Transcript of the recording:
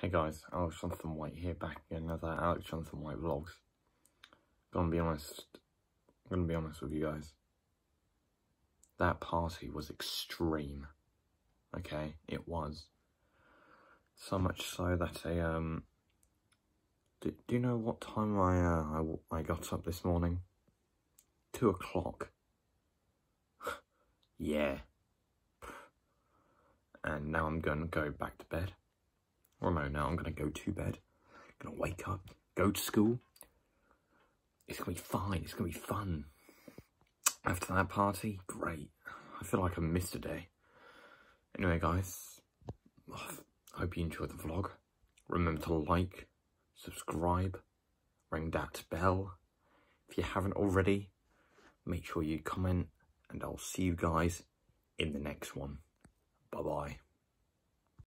Hey guys, Alex Jonathan White here, back again, another Alex Jonathan White vlogs. Gonna be honest, gonna be honest with you guys. That party was extreme. Okay, it was. So much so that I, um, do, do you know what time I, uh, I, I got up this morning? Two o'clock. yeah. And now I'm gonna go back to bed. Or no, now I'm going to go to bed. I'm going to wake up, go to school. It's going to be fine. It's going to be fun. After that party, great. I feel like I missed a day. Anyway, guys, I hope you enjoyed the vlog. Remember to like, subscribe, ring that bell. If you haven't already, make sure you comment, and I'll see you guys in the next one. Bye-bye.